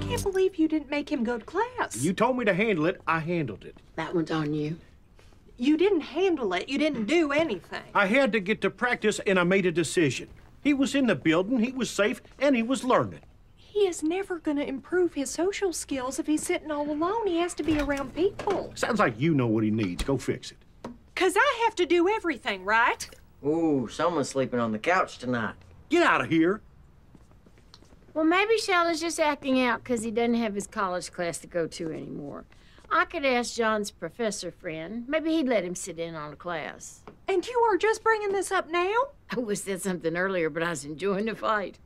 can't believe you didn't make him go to class. You told me to handle it, I handled it. That one's on you. You didn't handle it. You didn't do anything. I had to get to practice and I made a decision. He was in the building, he was safe, and he was learning. He is never going to improve his social skills if he's sitting all alone. He has to be around people. Sounds like you know what he needs. Go fix it. Because I have to do everything, right? Ooh, someone's sleeping on the couch tonight. Get out of here. Well, maybe Shelley's just acting out because he doesn't have his college class to go to anymore. I could ask John's professor friend. Maybe he'd let him sit in on a class. And you are just bringing this up now? I would have said something earlier, but I was enjoying the fight.